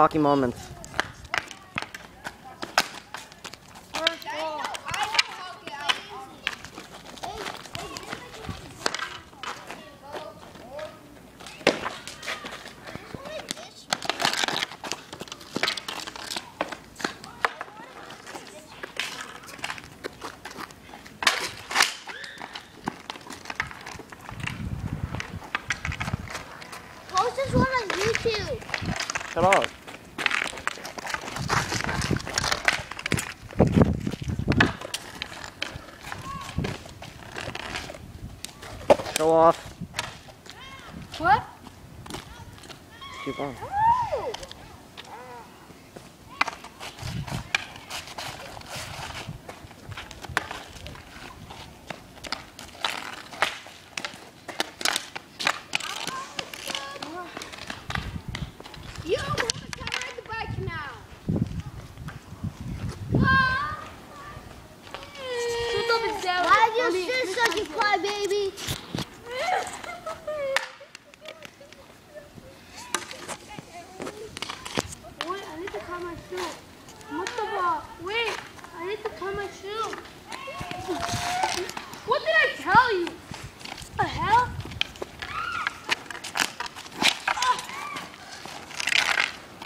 Hockey moments. Post this one on YouTube. Shut up. Show off. What? Keep on. Yo, Mama, can I ride the bike now? Why did you sit such a cry, baby? Wait, I need to tie my shoe. Mostafa, wait, I need to tie my shoe. What did I tell you? What The hell?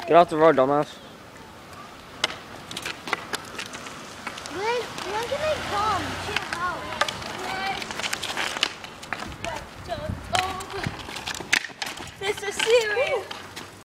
Get off the road, dumbass. When, when can they come to your house? This is serious.